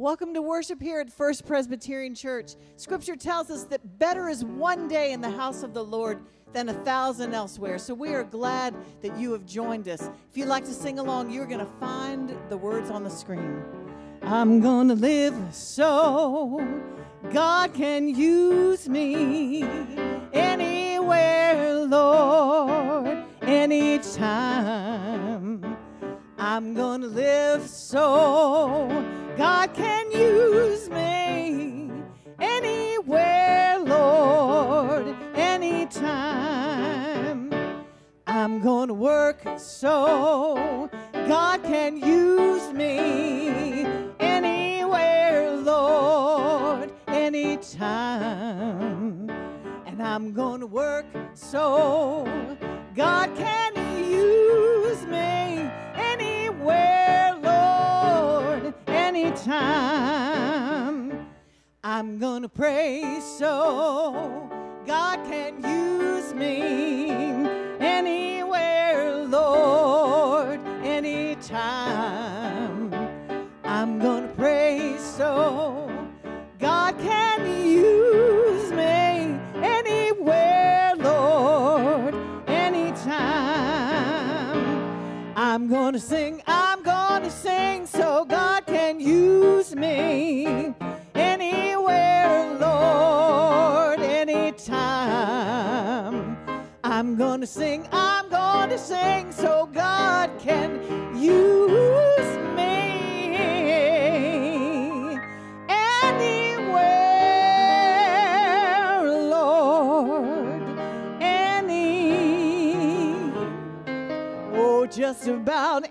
Welcome to worship here at First Presbyterian Church. Scripture tells us that better is one day in the house of the Lord than a thousand elsewhere. So we are glad that you have joined us. If you'd like to sing along, you're going to find the words on the screen. I'm going to live so God can use me anywhere, Lord, anytime. I'm going to live so God can use me anywhere, Lord, anytime. I'm going to work so God can use me anywhere, Lord, anytime. And I'm going to work so God can use me anywhere, anytime. I'm gonna pray so God can use me anywhere, Lord, anytime. I'm gonna pray so God can use me anywhere, Lord, anytime. I'm gonna sing, I'm gonna sing so God me anywhere, Lord, anytime. I'm gonna sing, I'm gonna sing so God can use me anywhere, Lord, any, oh, just about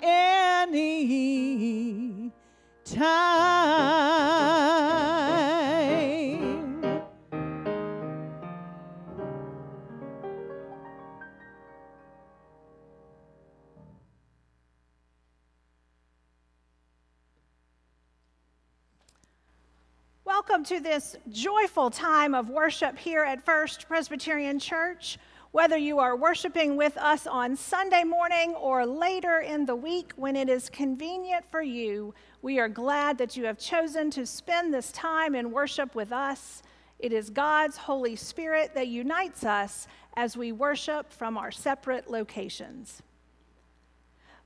to this joyful time of worship here at First Presbyterian Church. Whether you are worshiping with us on Sunday morning or later in the week when it is convenient for you, we are glad that you have chosen to spend this time in worship with us. It is God's Holy Spirit that unites us as we worship from our separate locations.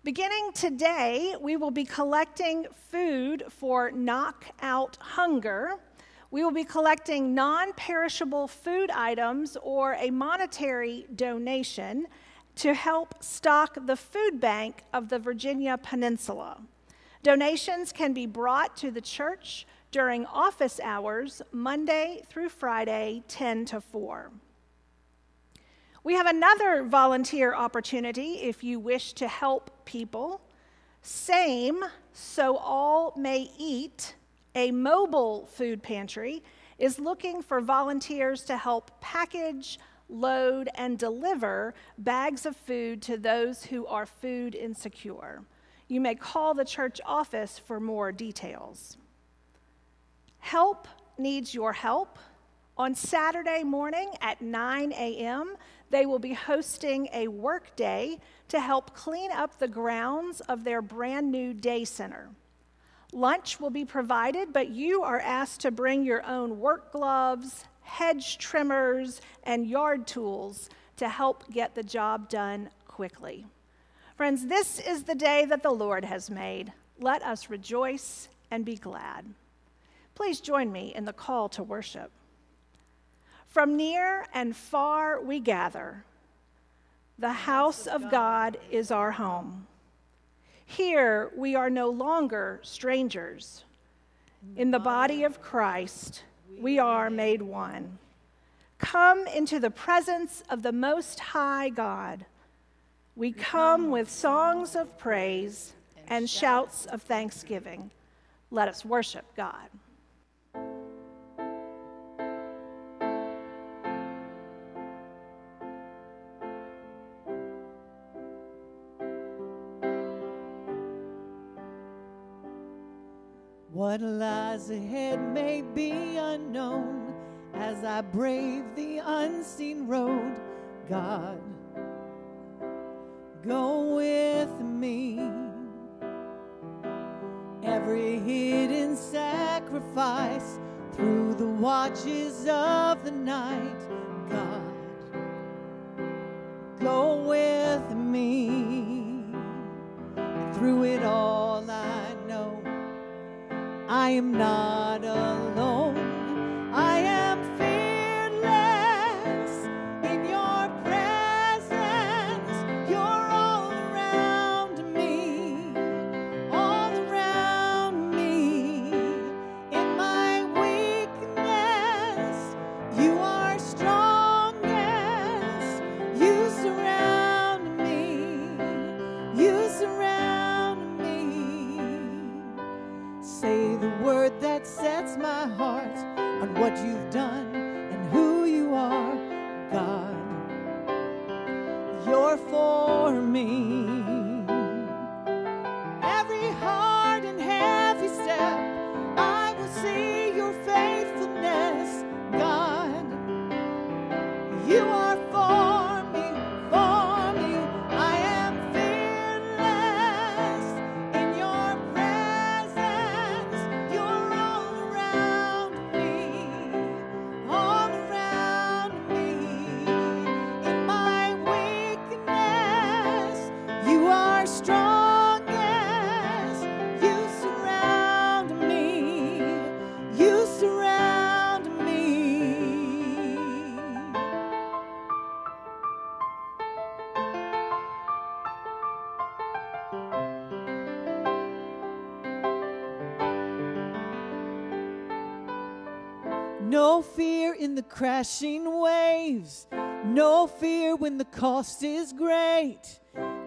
Beginning today, we will be collecting food for Knock Out Hunger. We will be collecting non perishable food items or a monetary donation to help stock the food bank of the Virginia Peninsula. Donations can be brought to the church during office hours, Monday through Friday, 10 to 4. We have another volunteer opportunity if you wish to help people. Same, so all may eat, a mobile food pantry, is looking for volunteers to help package, load, and deliver bags of food to those who are food insecure. You may call the church office for more details. Help needs your help. On Saturday morning at 9 a.m., they will be hosting a work day to help clean up the grounds of their brand new day center. Lunch will be provided, but you are asked to bring your own work gloves, hedge trimmers, and yard tools to help get the job done quickly. Friends, this is the day that the Lord has made. Let us rejoice and be glad. Please join me in the call to worship. From near and far we gather. The house of God is our home. Here we are no longer strangers. In the body of Christ, we are made one. Come into the presence of the Most High God. We come with songs of praise and shouts of thanksgiving. Let us worship God. What lies ahead may be unknown as I brave the unseen road. God, go with me. Every hidden sacrifice through the watches of the night. Am not alone. Crashing waves. No fear when the cost is great.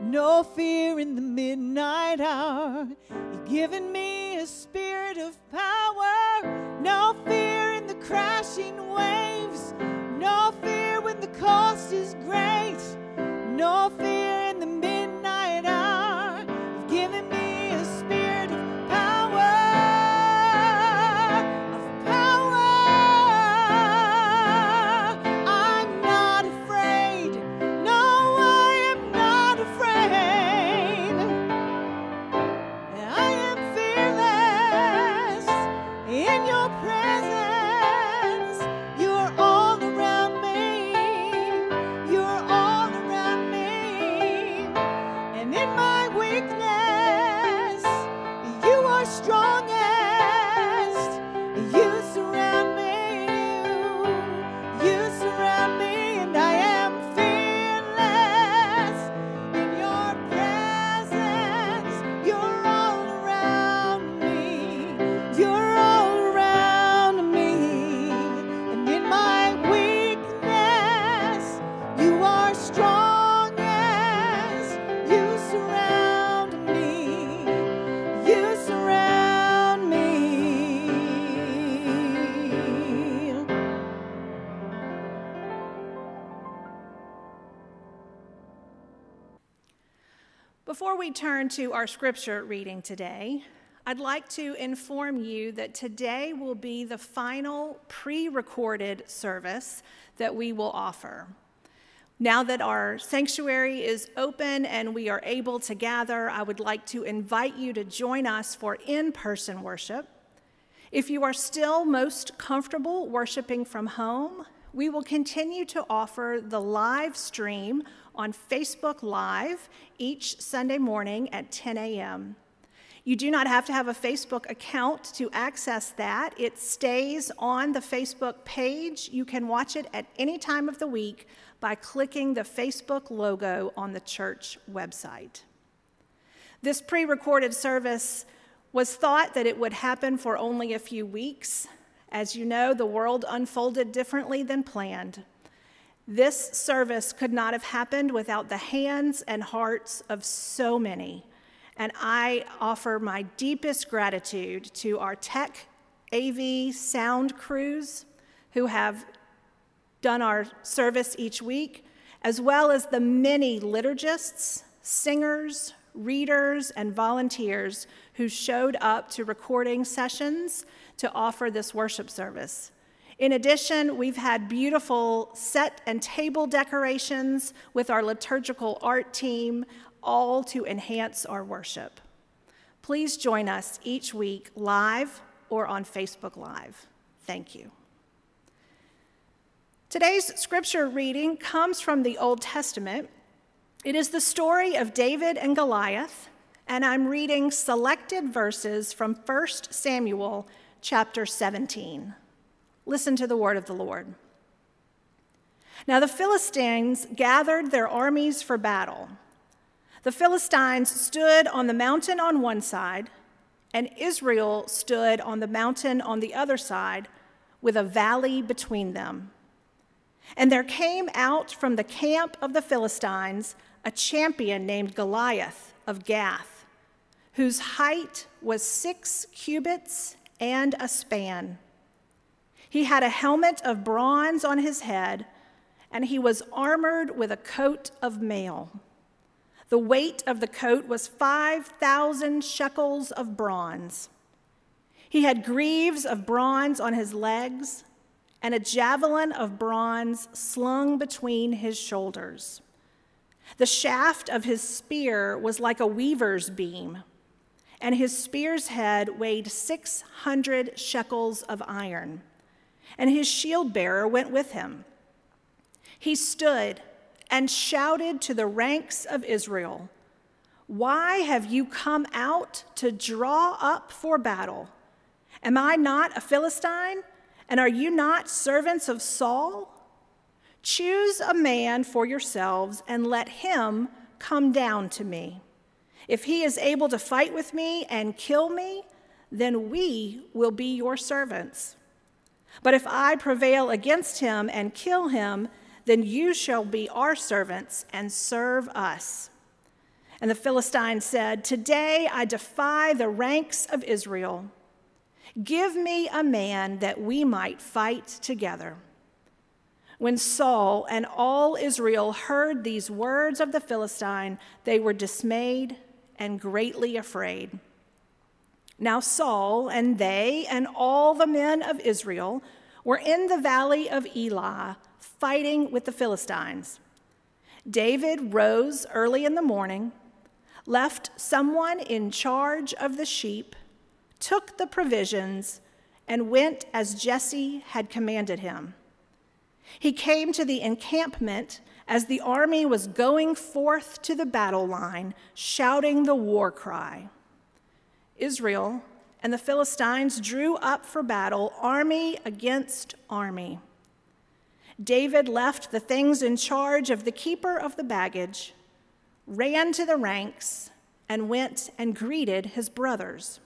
No fear in the midnight hour. You've given me a spirit of power. No fear in the crashing waves. No fear when the cost is great. No fear Before we turn to our scripture reading today, I'd like to inform you that today will be the final pre recorded service that we will offer. Now that our sanctuary is open and we are able to gather, I would like to invite you to join us for in person worship. If you are still most comfortable worshiping from home, we will continue to offer the live stream on Facebook Live each Sunday morning at 10 a.m. You do not have to have a Facebook account to access that. It stays on the Facebook page. You can watch it at any time of the week by clicking the Facebook logo on the church website. This pre recorded service was thought that it would happen for only a few weeks. As you know, the world unfolded differently than planned. This service could not have happened without the hands and hearts of so many. And I offer my deepest gratitude to our tech AV sound crews who have done our service each week, as well as the many liturgists, singers, readers, and volunteers who showed up to recording sessions to offer this worship service. In addition, we've had beautiful set and table decorations with our liturgical art team, all to enhance our worship. Please join us each week live or on Facebook Live. Thank you. Today's scripture reading comes from the Old Testament. It is the story of David and Goliath, and I'm reading selected verses from 1 Samuel chapter 17. Listen to the word of the Lord. Now the Philistines gathered their armies for battle. The Philistines stood on the mountain on one side, and Israel stood on the mountain on the other side, with a valley between them. And there came out from the camp of the Philistines a champion named Goliath of Gath, whose height was six cubits and a span. He had a helmet of bronze on his head, and he was armored with a coat of mail. The weight of the coat was 5,000 shekels of bronze. He had greaves of bronze on his legs and a javelin of bronze slung between his shoulders. The shaft of his spear was like a weaver's beam, and his spear's head weighed 600 shekels of iron. And his shield bearer went with him. He stood and shouted to the ranks of Israel Why have you come out to draw up for battle? Am I not a Philistine? And are you not servants of Saul? Choose a man for yourselves and let him come down to me. If he is able to fight with me and kill me, then we will be your servants. But if I prevail against him and kill him, then you shall be our servants and serve us. And the Philistine said, Today I defy the ranks of Israel. Give me a man that we might fight together. When Saul and all Israel heard these words of the Philistine, they were dismayed and greatly afraid. Now Saul and they and all the men of Israel were in the valley of Elah fighting with the Philistines. David rose early in the morning, left someone in charge of the sheep took the provisions, and went as Jesse had commanded him. He came to the encampment as the army was going forth to the battle line, shouting the war cry. Israel and the Philistines drew up for battle, army against army. David left the things in charge of the keeper of the baggage, ran to the ranks, and went and greeted his brothers.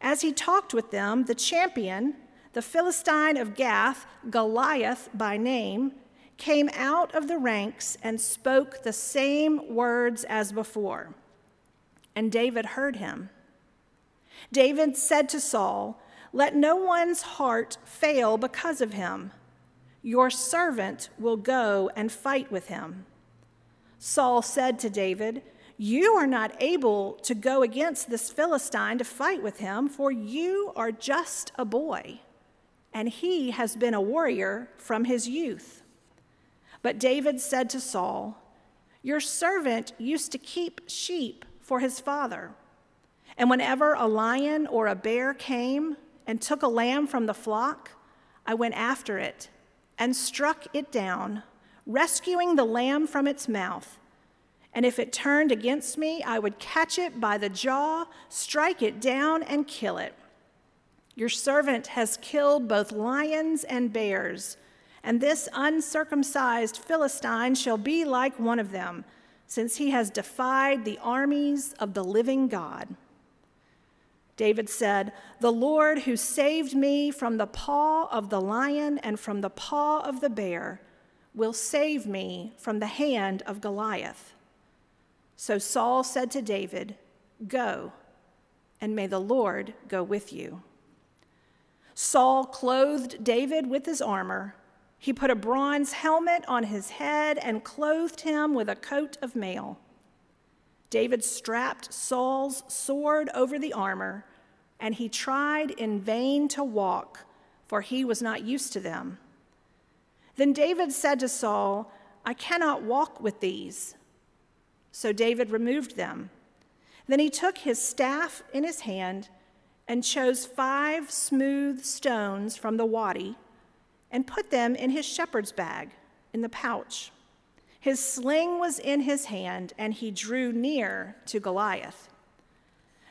As he talked with them, the champion, the Philistine of Gath, Goliath by name, came out of the ranks and spoke the same words as before. And David heard him. David said to Saul, Let no one's heart fail because of him. Your servant will go and fight with him. Saul said to David, you are not able to go against this Philistine to fight with him, for you are just a boy, and he has been a warrior from his youth. But David said to Saul, Your servant used to keep sheep for his father. And whenever a lion or a bear came and took a lamb from the flock, I went after it and struck it down, rescuing the lamb from its mouth and if it turned against me, I would catch it by the jaw, strike it down, and kill it. Your servant has killed both lions and bears, and this uncircumcised Philistine shall be like one of them, since he has defied the armies of the living God. David said, The Lord who saved me from the paw of the lion and from the paw of the bear will save me from the hand of Goliath. So Saul said to David, Go, and may the Lord go with you. Saul clothed David with his armor. He put a bronze helmet on his head and clothed him with a coat of mail. David strapped Saul's sword over the armor, and he tried in vain to walk, for he was not used to them. Then David said to Saul, I cannot walk with these. So David removed them. Then he took his staff in his hand and chose five smooth stones from the wadi and put them in his shepherd's bag in the pouch. His sling was in his hand, and he drew near to Goliath.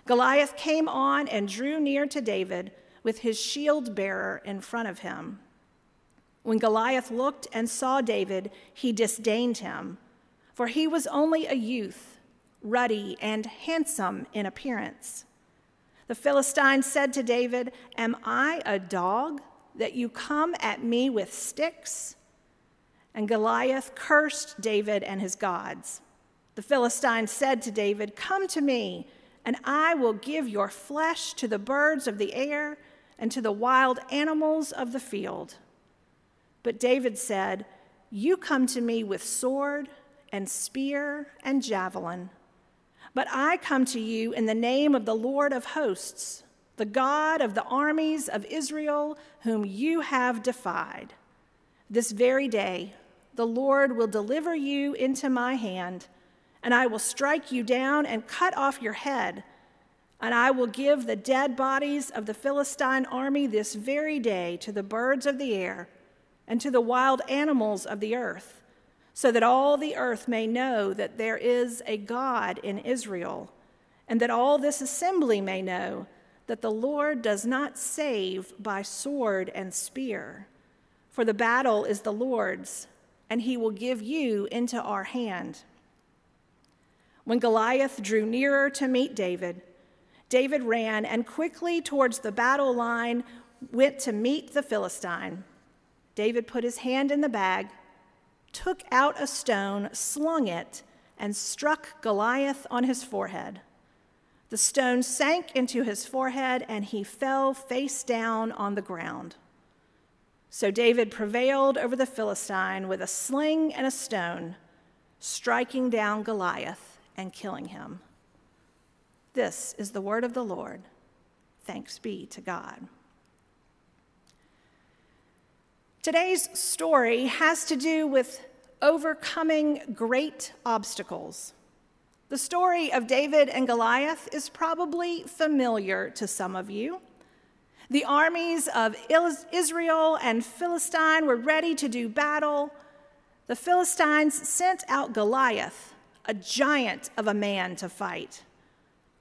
Goliath came on and drew near to David with his shield bearer in front of him. When Goliath looked and saw David, he disdained him, for he was only a youth, ruddy and handsome in appearance. The Philistine said to David, Am I a dog that you come at me with sticks? And Goliath cursed David and his gods. The Philistine said to David, Come to me, and I will give your flesh to the birds of the air and to the wild animals of the field. But David said, You come to me with sword and spear and javelin. But I come to you in the name of the Lord of hosts, the God of the armies of Israel, whom you have defied. This very day, the Lord will deliver you into my hand, and I will strike you down and cut off your head. And I will give the dead bodies of the Philistine army this very day to the birds of the air and to the wild animals of the earth, so that all the earth may know that there is a God in Israel, and that all this assembly may know that the Lord does not save by sword and spear. For the battle is the Lord's, and he will give you into our hand. When Goliath drew nearer to meet David, David ran and quickly towards the battle line went to meet the Philistine. David put his hand in the bag, took out a stone, slung it, and struck Goliath on his forehead. The stone sank into his forehead, and he fell face down on the ground. So David prevailed over the Philistine with a sling and a stone, striking down Goliath and killing him. This is the word of the Lord. Thanks be to God. Today's story has to do with overcoming great obstacles. The story of David and Goliath is probably familiar to some of you. The armies of Israel and Philistine were ready to do battle. The Philistines sent out Goliath, a giant of a man, to fight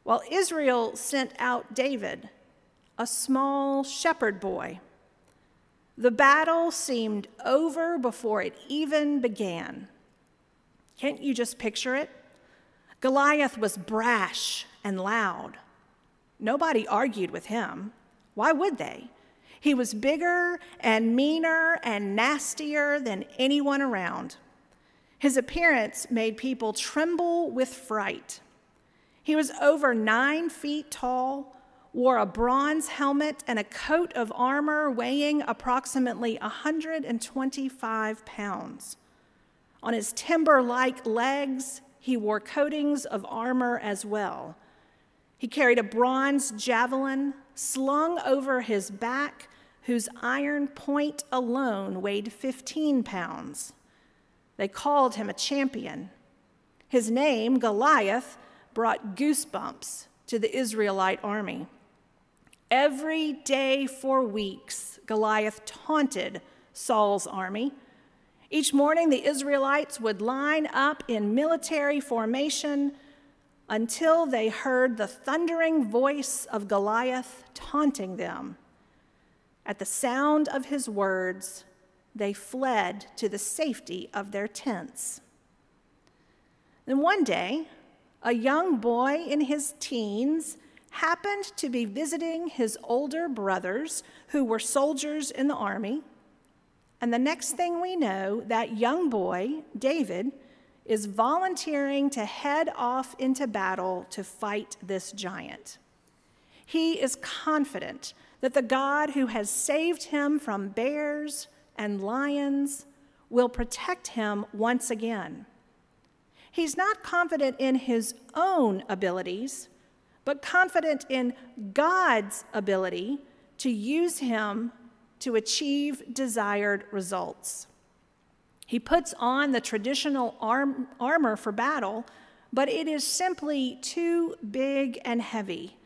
while Israel sent out David, a small shepherd boy. The battle seemed over before it even began. Can't you just picture it? Goliath was brash and loud. Nobody argued with him. Why would they? He was bigger and meaner and nastier than anyone around. His appearance made people tremble with fright. He was over nine feet tall, wore a bronze helmet and a coat of armor weighing approximately 125 pounds. On his timber like legs, he wore coatings of armor as well. He carried a bronze javelin slung over his back, whose iron point alone weighed 15 pounds. They called him a champion. His name, Goliath, brought goosebumps to the Israelite army. Every day for weeks, Goliath taunted Saul's army. Each morning, the Israelites would line up in military formation until they heard the thundering voice of Goliath taunting them. At the sound of his words, they fled to the safety of their tents. Then one day, a young boy in his teens happened to be visiting his older brothers who were soldiers in the army. And the next thing we know, that young boy, David, is volunteering to head off into battle to fight this giant. He is confident that the God who has saved him from bears and lions will protect him once again. He's not confident in his own abilities, but confident in God's ability to use him to achieve desired results. He puts on the traditional arm, armor for battle, but it is simply too big and heavy.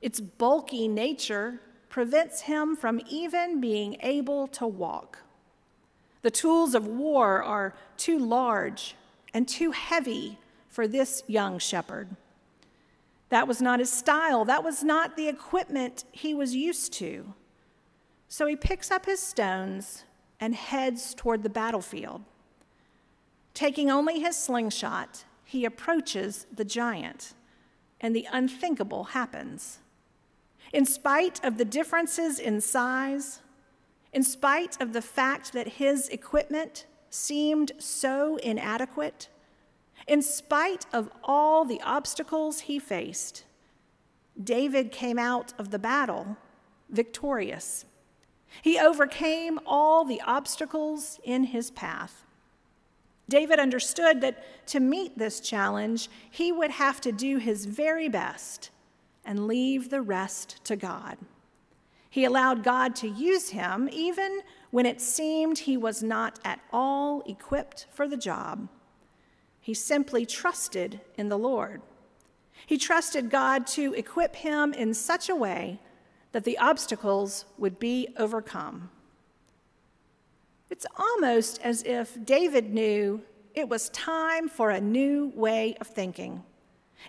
Its bulky nature prevents him from even being able to walk. The tools of war are too large and too heavy for this young shepherd. That was not his style, that was not the equipment he was used to. So he picks up his stones and heads toward the battlefield. Taking only his slingshot, he approaches the giant, and the unthinkable happens. In spite of the differences in size, in spite of the fact that his equipment seemed so inadequate, in spite of all the obstacles he faced, David came out of the battle victorious. He overcame all the obstacles in his path. David understood that to meet this challenge, he would have to do his very best and leave the rest to God. He allowed God to use him even when it seemed he was not at all equipped for the job. He simply trusted in the Lord. He trusted God to equip him in such a way that the obstacles would be overcome. It's almost as if David knew it was time for a new way of thinking.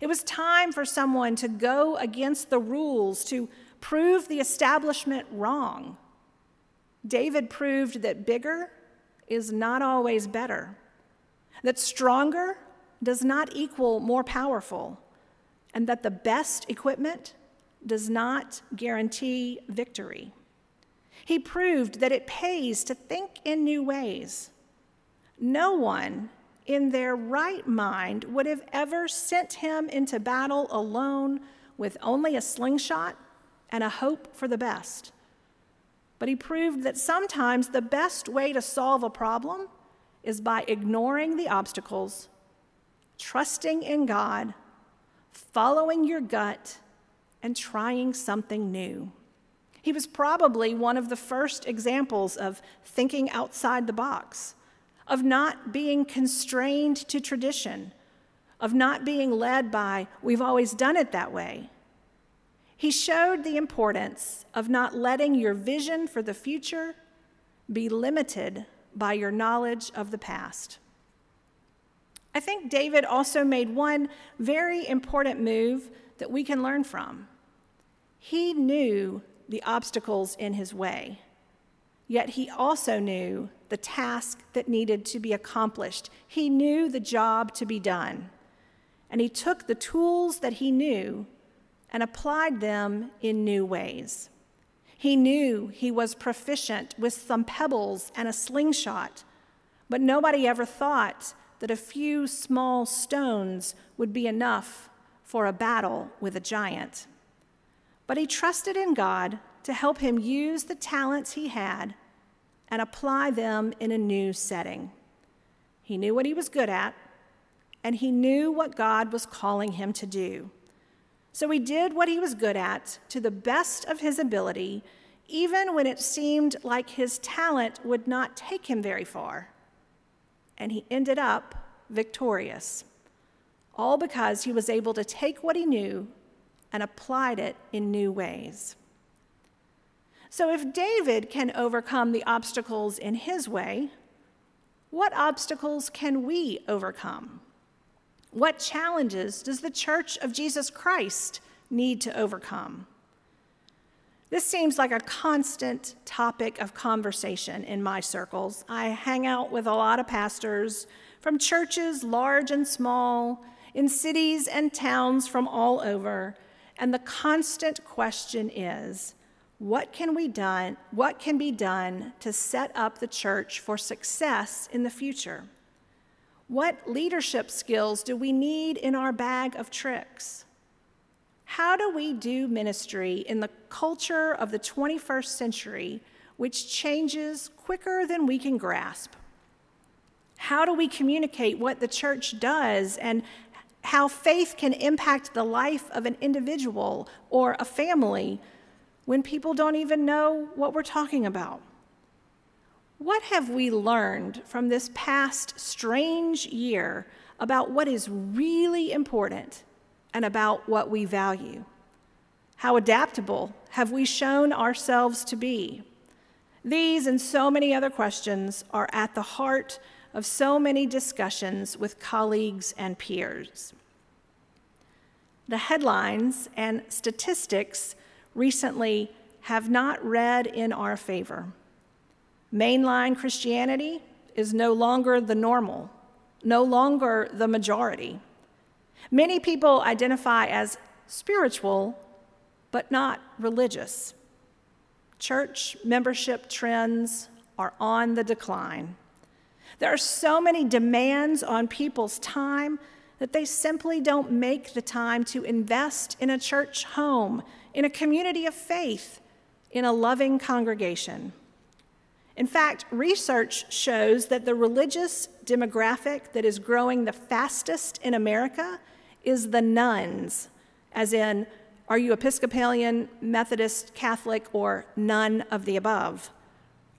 It was time for someone to go against the rules, to prove the establishment wrong. David proved that bigger is not always better, that stronger does not equal more powerful, and that the best equipment does not guarantee victory. He proved that it pays to think in new ways. No one in their right mind would have ever sent him into battle alone with only a slingshot and a hope for the best. But he proved that sometimes the best way to solve a problem is by ignoring the obstacles, trusting in God, following your gut, and trying something new. He was probably one of the first examples of thinking outside the box, of not being constrained to tradition, of not being led by, we've always done it that way. He showed the importance of not letting your vision for the future be limited by your knowledge of the past. I think David also made one very important move that we can learn from. He knew the obstacles in his way, yet he also knew the task that needed to be accomplished. He knew the job to be done. And he took the tools that he knew and applied them in new ways. He knew he was proficient with some pebbles and a slingshot, but nobody ever thought that a few small stones would be enough for a battle with a giant. But he trusted in God to help him use the talents he had and apply them in a new setting. He knew what he was good at, and he knew what God was calling him to do. So he did what he was good at to the best of his ability, even when it seemed like his talent would not take him very far. And he ended up victorious, all because he was able to take what he knew and applied it in new ways. So, if David can overcome the obstacles in his way, what obstacles can we overcome? What challenges does the Church of Jesus Christ need to overcome? This seems like a constant topic of conversation in my circles. I hang out with a lot of pastors from churches large and small, in cities and towns from all over, and the constant question is what can we done what can be done to set up the church for success in the future? What leadership skills do we need in our bag of tricks? How do we do ministry in the culture of the 21st century, which changes quicker than we can grasp? How do we communicate what the church does and how faith can impact the life of an individual or a family when people don't even know what we're talking about? What have we learned from this past strange year about what is really important and about what we value? How adaptable have we shown ourselves to be? These and so many other questions are at the heart of so many discussions with colleagues and peers. The headlines and statistics recently have not read in our favor. Mainline Christianity is no longer the normal, no longer the majority. Many people identify as spiritual, but not religious. Church membership trends are on the decline. There are so many demands on people's time that they simply don't make the time to invest in a church home, in a community of faith, in a loving congregation. In fact, research shows that the religious demographic that is growing the fastest in America is the nones, as in, are you Episcopalian, Methodist, Catholic, or none of the above?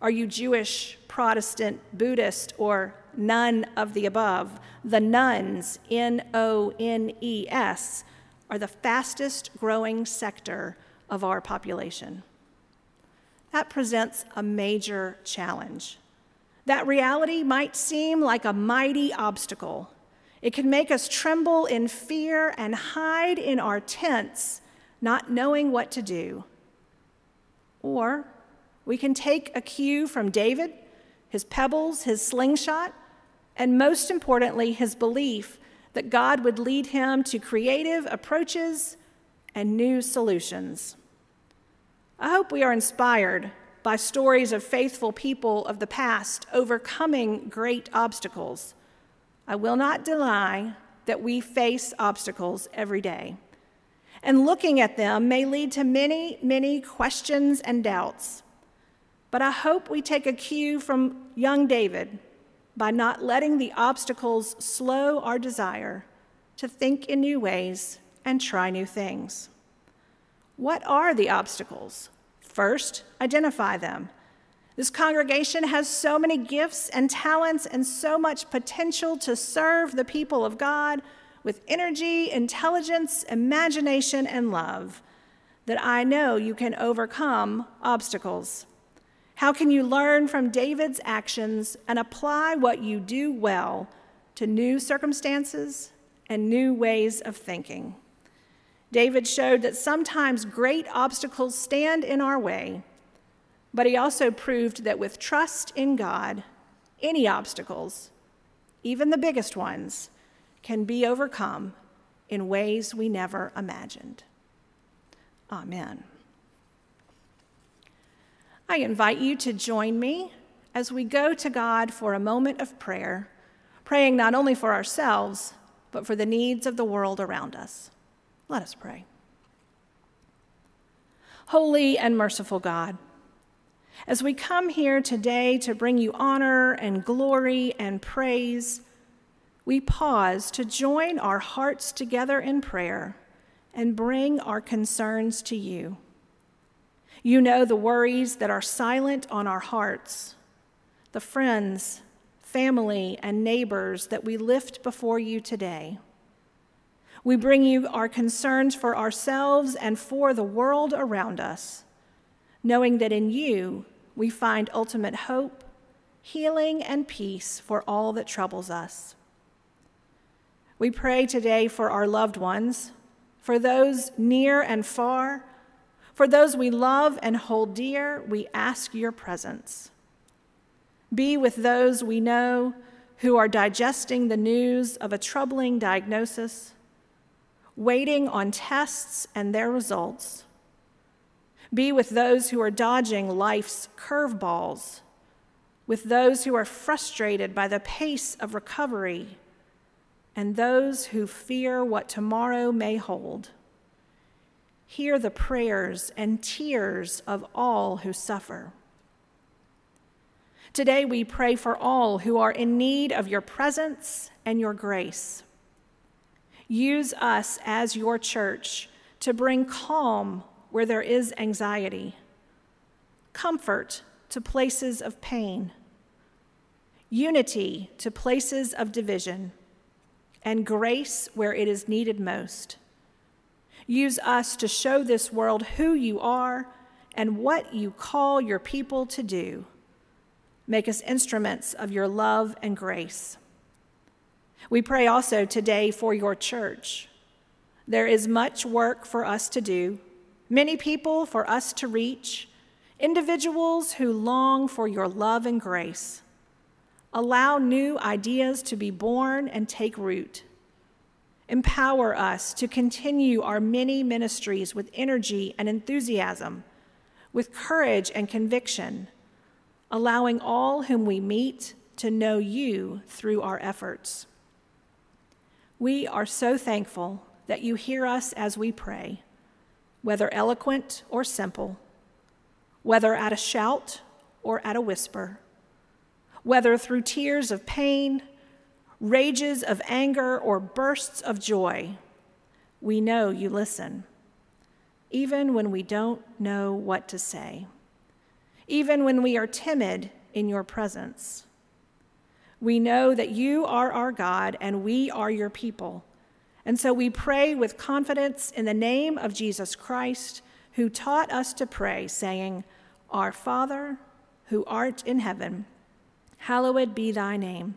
Are you Jewish, Protestant, Buddhist, or none of the above? The nones, N O N E S, are the fastest growing sector of our population. That presents a major challenge. That reality might seem like a mighty obstacle. It can make us tremble in fear and hide in our tents, not knowing what to do. Or we can take a cue from David, his pebbles, his slingshot, and most importantly, his belief that God would lead him to creative approaches and new solutions. I hope we are inspired by stories of faithful people of the past overcoming great obstacles. I will not deny that we face obstacles every day. And looking at them may lead to many, many questions and doubts. But I hope we take a cue from young David by not letting the obstacles slow our desire to think in new ways and try new things. What are the obstacles? First, identify them. This congregation has so many gifts and talents and so much potential to serve the people of God with energy, intelligence, imagination, and love that I know you can overcome obstacles. How can you learn from David's actions and apply what you do well to new circumstances and new ways of thinking? David showed that sometimes great obstacles stand in our way, but he also proved that with trust in God, any obstacles, even the biggest ones, can be overcome in ways we never imagined. Amen. I invite you to join me as we go to God for a moment of prayer, praying not only for ourselves, but for the needs of the world around us. Let us pray. Holy and merciful God, as we come here today to bring you honor and glory and praise, we pause to join our hearts together in prayer and bring our concerns to you. You know the worries that are silent on our hearts, the friends, family, and neighbors that we lift before you today. We bring you our concerns for ourselves and for the world around us, knowing that in you we find ultimate hope, healing, and peace for all that troubles us. We pray today for our loved ones, for those near and far for those we love and hold dear, we ask your presence. Be with those we know who are digesting the news of a troubling diagnosis, waiting on tests and their results. Be with those who are dodging life's curveballs, with those who are frustrated by the pace of recovery, and those who fear what tomorrow may hold. Hear the prayers and tears of all who suffer. Today, we pray for all who are in need of your presence and your grace. Use us as your church to bring calm where there is anxiety, comfort to places of pain, unity to places of division, and grace where it is needed most. Use us to show this world who you are and what you call your people to do. Make us instruments of your love and grace. We pray also today for your church. There is much work for us to do, many people for us to reach, individuals who long for your love and grace. Allow new ideas to be born and take root. Empower us to continue our many ministries with energy and enthusiasm, with courage and conviction, allowing all whom we meet to know you through our efforts. We are so thankful that you hear us as we pray, whether eloquent or simple, whether at a shout or at a whisper, whether through tears of pain, rages of anger, or bursts of joy. We know you listen, even when we don't know what to say, even when we are timid in your presence. We know that you are our God and we are your people. And so we pray with confidence in the name of Jesus Christ, who taught us to pray, saying, Our Father, who art in heaven, hallowed be thy name.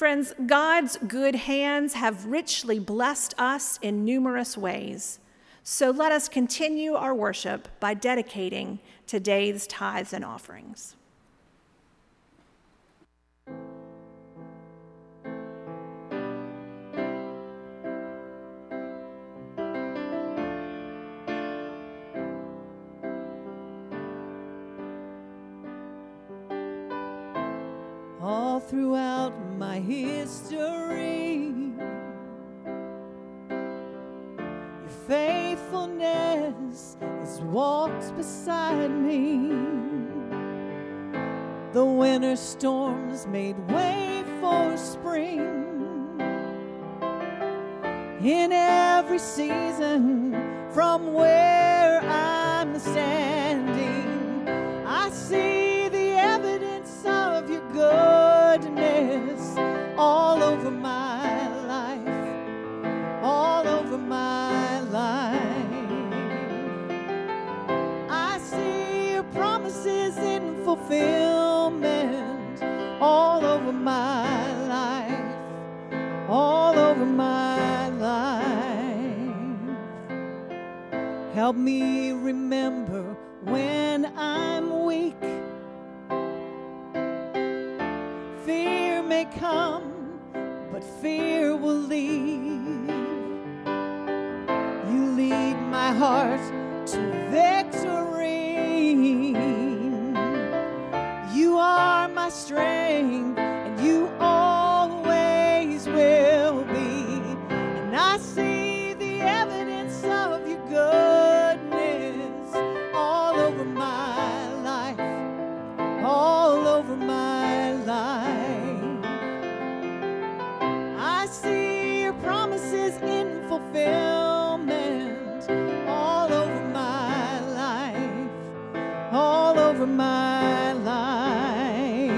Friends, God's good hands have richly blessed us in numerous ways. So let us continue our worship by dedicating today's tithes and offerings. All throughout my history. Your faithfulness has walked beside me. The winter storms made way for spring. In every season, from where over my life.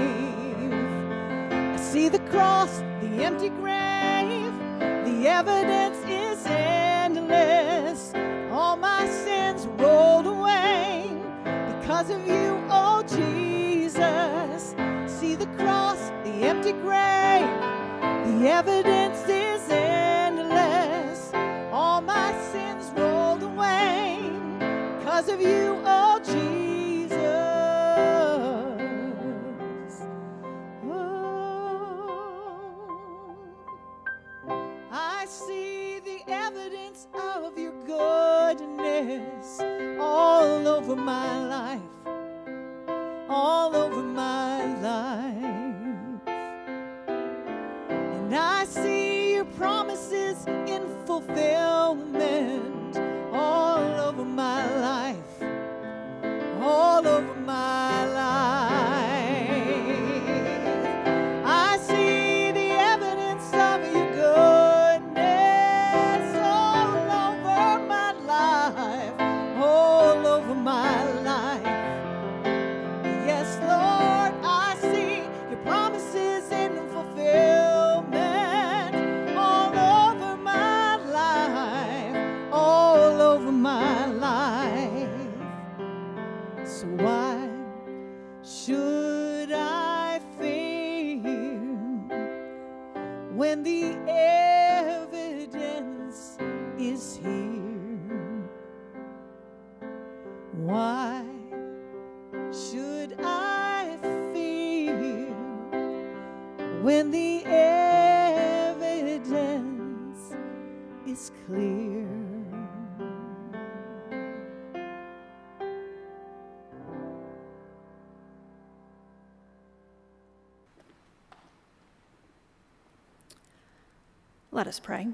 I see the cross, the empty grave, the evidence is endless. All my sins rolled away because of you, oh Jesus. See the cross, the empty grave, the evidence is endless all my sins rolled away because of you, oh all over my life, all over my life. And I see your promises in fulfillment all over my life, my Let us pray.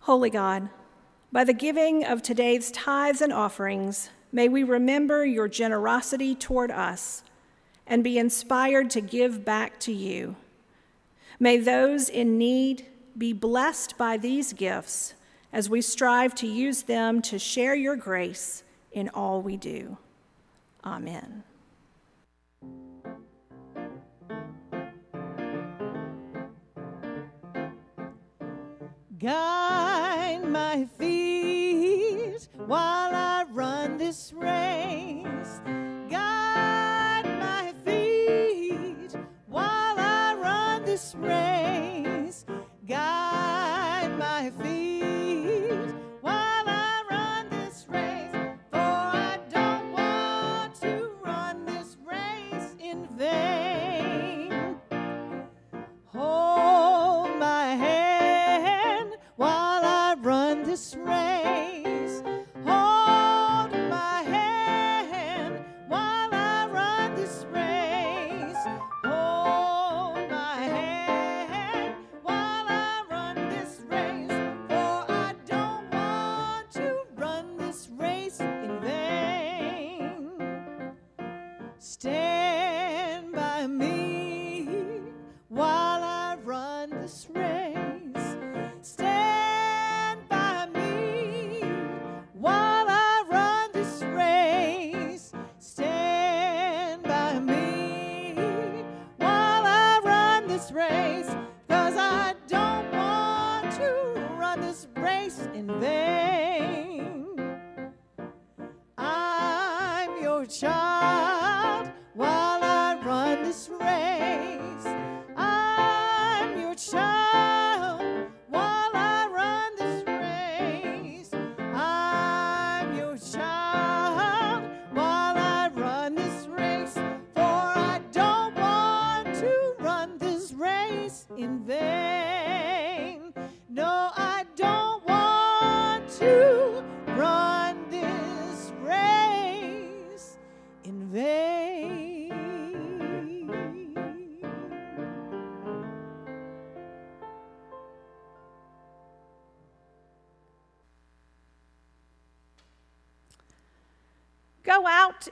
Holy God, by the giving of today's tithes and offerings, may we remember your generosity toward us and be inspired to give back to you. May those in need be blessed by these gifts as we strive to use them to share your grace in all we do. Amen. Guide my feet while I run this race.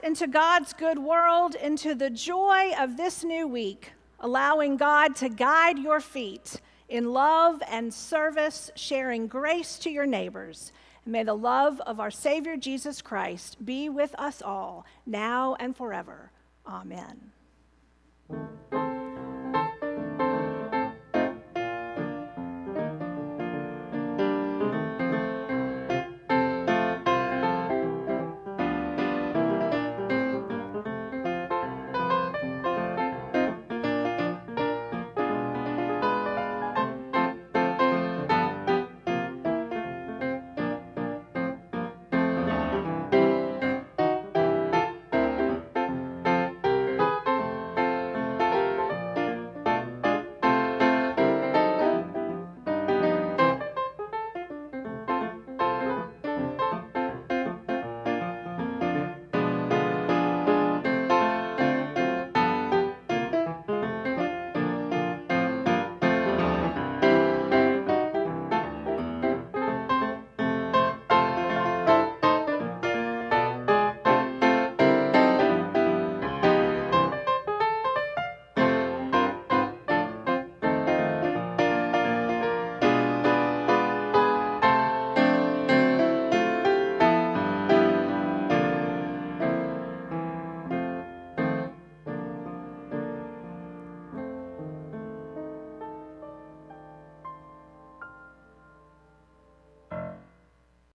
Into God's good world, into the joy of this new week, allowing God to guide your feet in love and service, sharing grace to your neighbors. And may the love of our Savior Jesus Christ be with us all, now and forever. Amen.